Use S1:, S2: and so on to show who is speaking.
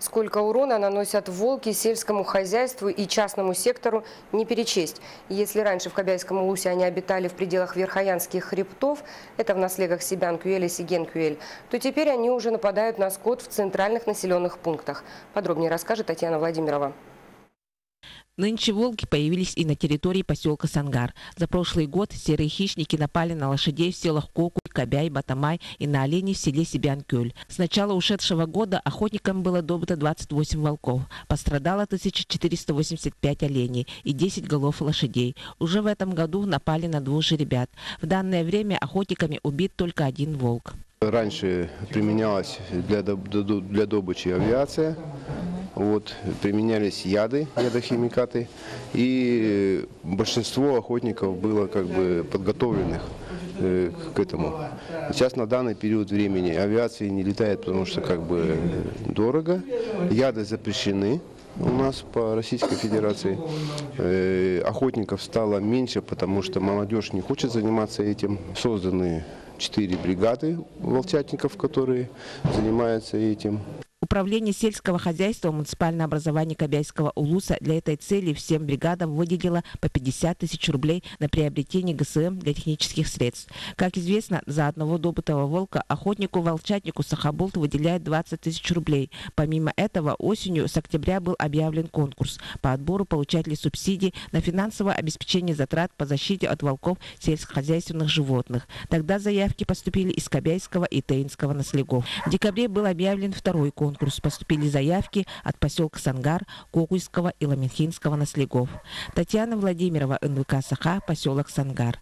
S1: Сколько урона наносят волки сельскому хозяйству и частному сектору, не перечесть. Если раньше в Кобяйском улусе они обитали в пределах Верхоянских хребтов, это в наслегах Сибян-Кюэль и Сиген-Кюэль, то теперь они уже нападают на скот в центральных населенных пунктах. Подробнее расскажет Татьяна Владимирова.
S2: Нынче волки появились и на территории поселка Сангар. За прошлый год серые хищники напали на лошадей в селах Коку, Кобяй, Батамай и на оленей в селе Сибянкюль. С начала ушедшего года охотникам было добыто 28 волков. Пострадало 1485 оленей и 10 голов лошадей. Уже в этом году напали на двух же ребят. В данное время охотниками убит только один волк.
S3: Раньше применялась для, для добычи авиация. Вот, применялись яды, ядохимикаты, и большинство охотников было как бы подготовленных э, к этому. Сейчас на данный период времени авиации не летает, потому что как бы дорого, яды запрещены, у нас по Российской Федерации. Э, охотников стало меньше, потому что молодежь не хочет заниматься этим. Созданы четыре бригады волчатников, которые занимаются этим.
S2: Управление сельского хозяйства муниципального образования Кобяйского улуса для этой цели всем бригадам выделило по 50 тысяч рублей на приобретение ГСМ для технических средств. Как известно, за одного добытого волка охотнику-волчатнику Сахабулт выделяет 20 тысяч рублей. Помимо этого, осенью с октября был объявлен конкурс по отбору получателей субсидий на финансовое обеспечение затрат по защите от волков сельскохозяйственных животных. Тогда заявки поступили из Кобяйского и Тейнского наслегов. В декабре был объявлен второй конкурс конкурс поступили заявки от поселка Сангар, Кокуйского и Ламенхинского наслегов. Татьяна Владимирова, НВК «Саха», поселок Сангар.